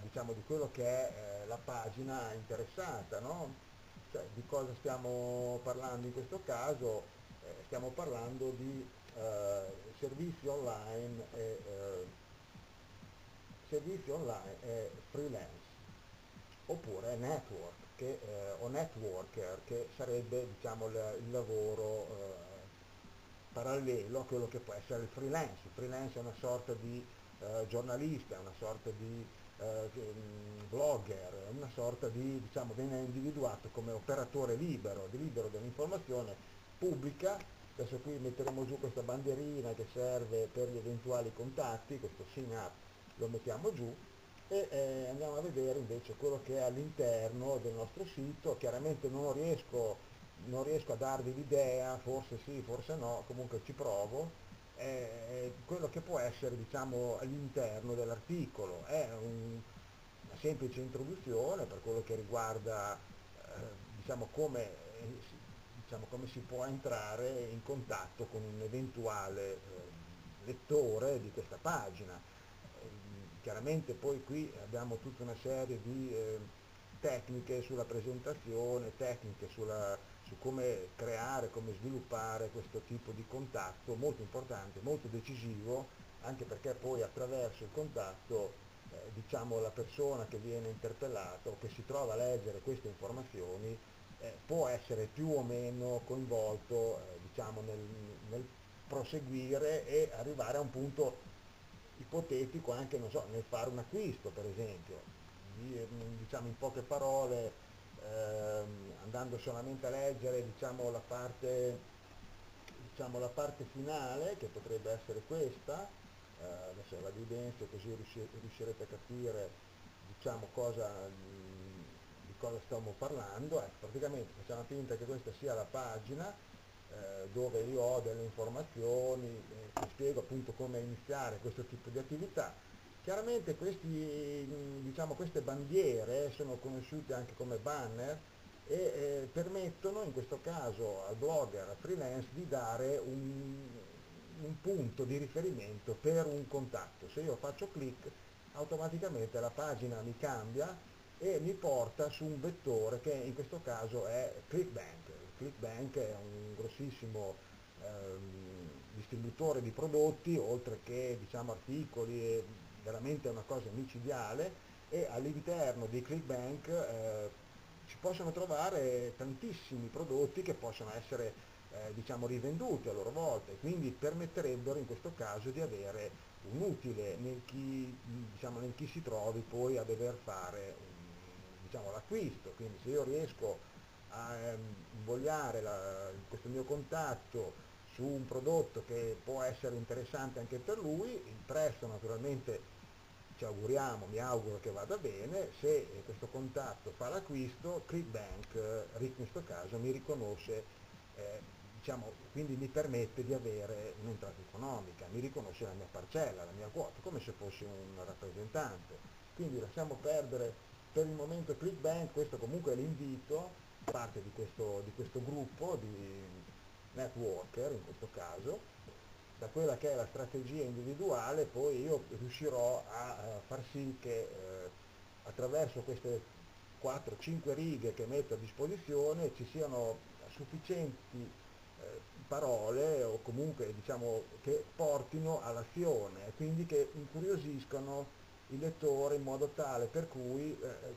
diciamo, di quello che è eh, la pagina interessata, no? cioè, di cosa stiamo parlando in questo caso? Eh, stiamo parlando di eh, servizi online e eh, servizi online e freelance oppure network che, eh, o networker che sarebbe diciamo, il, il lavoro eh, parallelo a quello che può essere il freelance. Il freelance è una sorta di giornalista, è una sorta di eh, blogger, una sorta di, diciamo, viene individuato come operatore libero, di libero dell'informazione pubblica, adesso qui metteremo giù questa bandierina che serve per gli eventuali contatti, questo sign lo mettiamo giù e eh, andiamo a vedere invece quello che è all'interno del nostro sito, chiaramente non riesco, non riesco a darvi l'idea, forse sì, forse no, comunque ci provo, eh, che può essere diciamo, all'interno dell'articolo. È un, una semplice introduzione per quello che riguarda eh, diciamo, come, diciamo, come, si può entrare in contatto con un eventuale eh, lettore di questa pagina. Ehm, chiaramente poi qui abbiamo tutta una serie di eh, tecniche sulla presentazione, tecniche sulla su come creare, come sviluppare questo tipo di contatto molto importante, molto decisivo, anche perché poi attraverso il contatto eh, diciamo, la persona che viene interpellata o che si trova a leggere queste informazioni eh, può essere più o meno coinvolto eh, diciamo, nel, nel, proseguire e arrivare a un punto ipotetico anche so, nel fare un acquisto per esempio. Diciamo in poche parole ehm, andando solamente a leggere diciamo, la, parte, diciamo, la, parte, finale, che potrebbe essere questa, eh, adesso la evidenzio così riuscirete a capire diciamo, cosa, di cosa stiamo parlando, ecco, praticamente facciamo finta che questa sia la pagina eh, dove io ho delle informazioni, eh, spiego appunto come iniziare questo tipo di attività, Chiaramente questi, diciamo, queste bandiere sono conosciute anche come banner e eh, permettono in questo caso al blogger, al freelance, di dare un, un punto di riferimento per un contatto. Se io faccio clic automaticamente la pagina mi cambia e mi porta su un vettore che in questo caso è ClickBank. ClickBank è un grossissimo ehm, distributore di prodotti, oltre che diciamo, articoli e veramente una cosa micidiale e all'interno di ClickBank eh, ci possono trovare tantissimi prodotti che possono essere eh, diciamo, rivenduti a loro volta e quindi permetterebbero in questo caso di avere un utile nel chi, diciamo, nel chi si trovi poi a dover fare diciamo, l'acquisto, quindi se io riesco a ehm, invogliare la, questo mio contatto su un prodotto che può essere interessante anche per lui, il prezzo naturalmente ci auguriamo, mi auguro che vada bene, se questo contatto fa l'acquisto, ClickBank eh, in questo caso mi riconosce, eh, diciamo, quindi mi permette di avere un'entrata economica, mi riconosce la mia parcella, la mia quota, come se fossi un rappresentante. Quindi lasciamo perdere per il momento ClickBank, questo comunque è l'invito, parte di questo, di questo gruppo di networker in questo caso, da quella che è la strategia individuale poi io riuscirò a, far sì che eh, attraverso queste 4-5 righe che metto a disposizione ci siano sufficienti eh, parole o comunque diciamo che portino all'azione, quindi che incuriosiscono il lettore in modo tale per cui eh,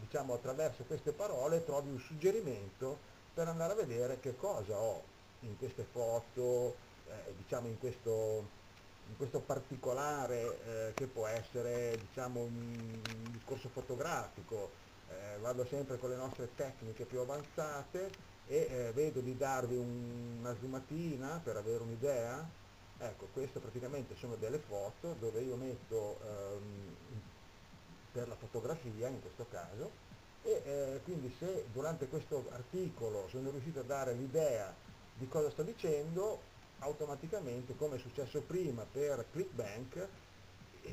diciamo, attraverso queste parole trovi un suggerimento per andare a vedere che cosa ho in queste foto, eh, diciamo in questo, in questo particolare eh, che può essere diciamo, un, discorso fotografico, eh, vado sempre con le nostre tecniche più avanzate e eh, vedo di darvi un, una zoomatina per avere un'idea, ecco queste praticamente sono delle foto dove io metto ehm, per la fotografia in questo caso e eh, quindi se durante questo articolo sono riuscito a dare l'idea di cosa sto dicendo automaticamente, come è successo prima per ClickBank,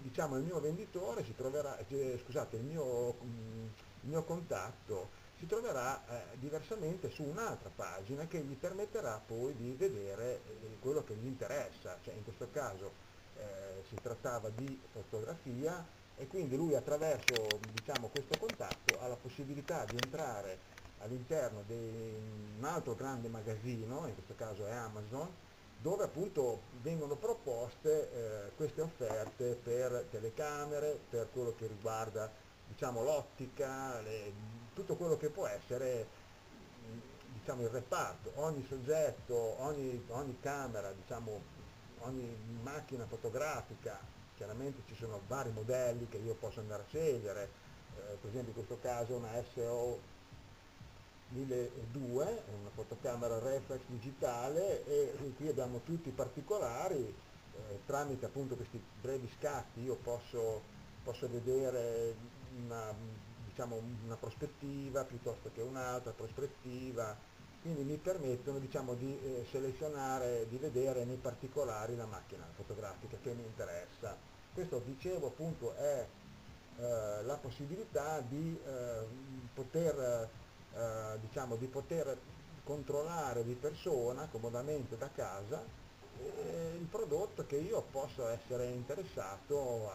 diciamo il mio venditore si troverà, eh, scusate, il mio, mm, il mio, contatto si troverà eh, diversamente su un'altra pagina che gli permetterà poi di vedere eh, quello che gli interessa, cioè in questo caso eh, si trattava di fotografia, e quindi lui attraverso diciamo, questo contatto ha la possibilità di entrare all'interno di un altro grande magazzino, in questo caso è Amazon, dove appunto vengono proposte eh, queste offerte per telecamere, per quello che riguarda diciamo, l'ottica, tutto quello che può essere diciamo, il reparto, ogni soggetto, ogni, ogni camera, diciamo, ogni macchina fotografica, chiaramente ci sono vari modelli che io posso andare a scegliere, eh, per esempio in questo caso una SO 1002, una fotocamera reflex digitale e qui abbiamo tutti i particolari, eh, tramite appunto questi brevi scatti io posso, posso vedere una, diciamo, una, prospettiva piuttosto che un'altra prospettiva, quindi mi permettono diciamo, di eh, selezionare, di vedere nei particolari la macchina fotografica che mi interessa. Questo dicevo appunto è eh, la possibilità di eh, poter eh, diciamo, di poter controllare di persona comodamente da casa eh, il prodotto che io posso essere interessato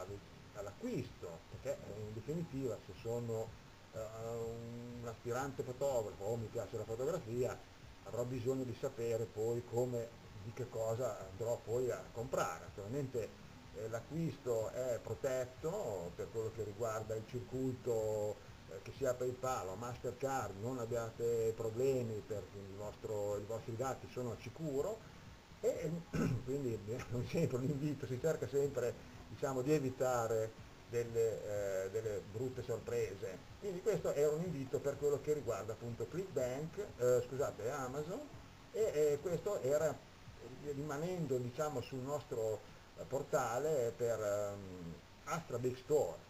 all'acquisto, perché in definitiva se sono eh, un aspirante fotografo o mi piace la fotografia avrò bisogno di sapere poi come, di che cosa andrò poi a comprare. Naturalmente eh, l'acquisto è protetto per quello che riguarda il circuito eh, che sia PayPal o Mastercard non abbiate problemi perché vostro, i vostri dati sono al sicuro. E quindi sempre un invito, si cerca sempre diciamo, di evitare delle, eh, delle, brutte sorprese. Quindi questo è un invito per quello che riguarda appunto ClickBank, eh, scusate Amazon. E eh, questo era rimanendo diciamo, sul nostro portale per um, Astra Big Store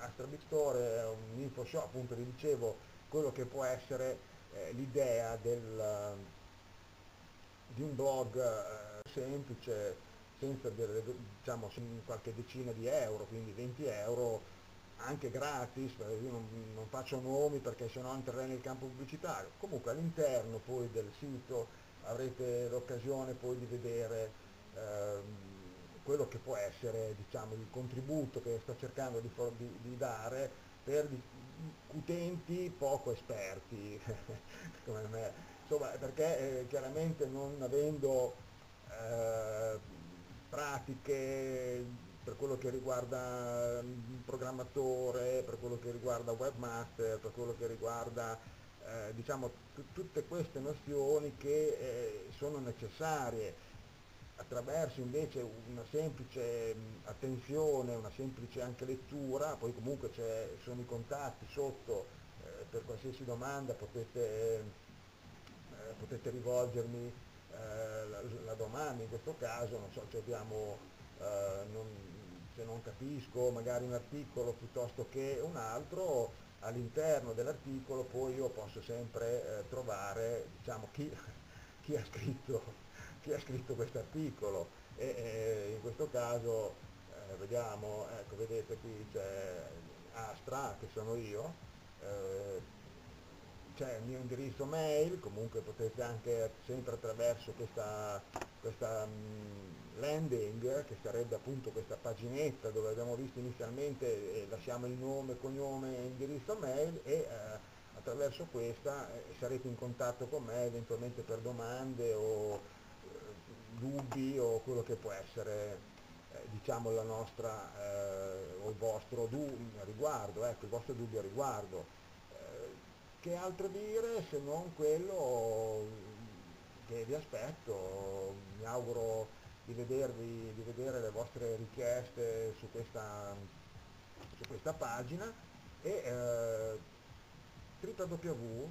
Astra Big Store è un info shop, appunto vi dicevo quello che può essere eh, l'idea del, di un blog eh, semplice, senza delle, diciamo, qualche decina di euro, quindi 20 euro, anche gratis, io non, non faccio nomi perché sennò entrerei nel campo pubblicitario. Comunque all'interno poi del sito avrete l'occasione poi di vedere eh, quello che può essere diciamo, il contributo che sto cercando di, di, di dare per utenti poco esperti come me, insomma perché eh, chiaramente non avendo eh, pratiche per quello che riguarda programmatore, per quello che riguarda webmaster, per quello che riguarda eh, diciamo, tutte queste nozioni che eh, sono necessarie attraverso invece una semplice attenzione, una semplice anche lettura, poi comunque sono i contatti sotto, eh, per qualsiasi domanda potete, eh, potete rivolgermi eh, la, la, domanda, in questo caso non so, abbiamo, eh, non, se non capisco magari un articolo piuttosto che un altro, all'interno dell'articolo poi io posso sempre eh, trovare diciamo, chi, chi ha scritto chi ha scritto questo articolo? E, e in questo caso eh, vediamo, ecco vedete qui c'è Astra che sono io, eh, c'è il mio indirizzo mail, comunque potete anche sempre attraverso questa, questa um, landing che sarebbe appunto questa paginetta dove abbiamo visto inizialmente eh, lasciamo il nome, cognome e indirizzo mail e eh, attraverso questa eh, sarete in contatto con me eventualmente per domande o dubbi o quello che può essere eh, diciamo la nostra eh, o il vostro riguardo, ecco, il vostro dubbio riguardo. Eh, che altro dire se non quello che vi aspetto, mi auguro di, vedervi, di vedere le vostre richieste su questa, su questa pagina e eh, www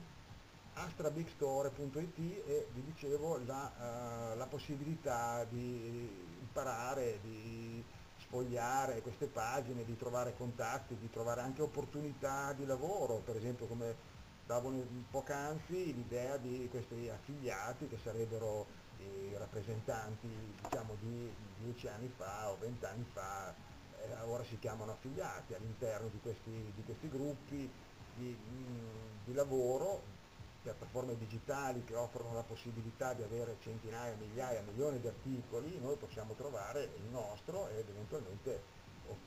astrabigstore.it e vi dicevo la, uh, la, possibilità di imparare, di sfogliare queste pagine, di trovare contatti, di trovare anche opportunità di lavoro, per esempio come davo poc'anzi l'idea di questi affiliati che sarebbero i rappresentanti diciamo, di dieci anni fa o vent'anni fa, eh, ora si chiamano affiliati all'interno di di questi gruppi di, mh, di lavoro piattaforme digitali che offrono la possibilità di avere centinaia, migliaia, milioni di articoli, noi possiamo trovare il nostro ed eventualmente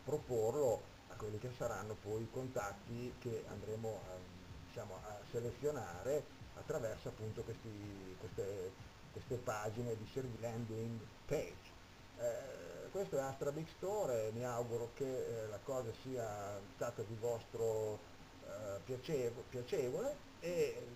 proporlo a quelli che saranno poi i contatti che andremo a, diciamo, a selezionare attraverso appunto questi, queste, queste, pagine di landing page. Eh, questo è Astra Big Store, mi auguro che eh, la cosa sia stata di vostro eh, piacevole, piacevole e